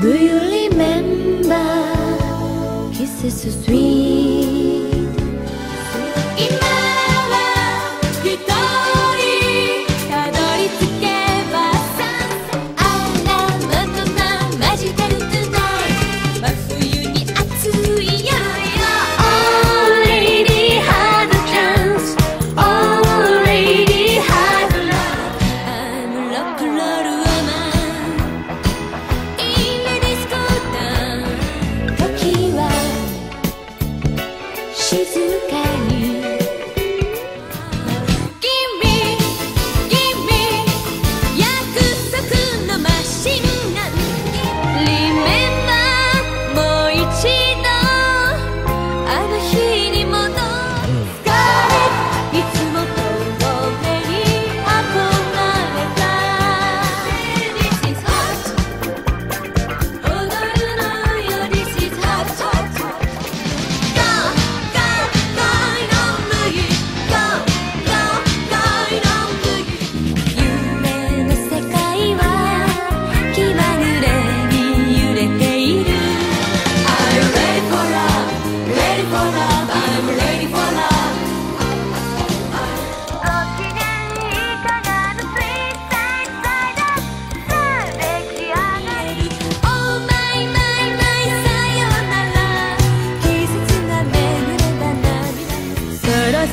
Do you remember kisses so sweet? 静か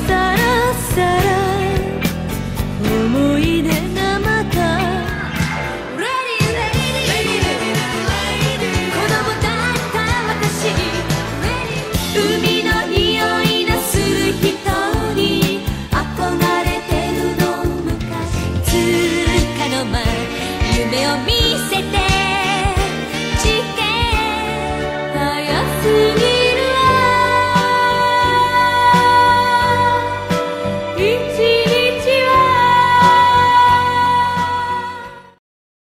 さらさら思い出がまた子供だった私海の匂いのする人に憧れてるの昔通過の前夢を見せて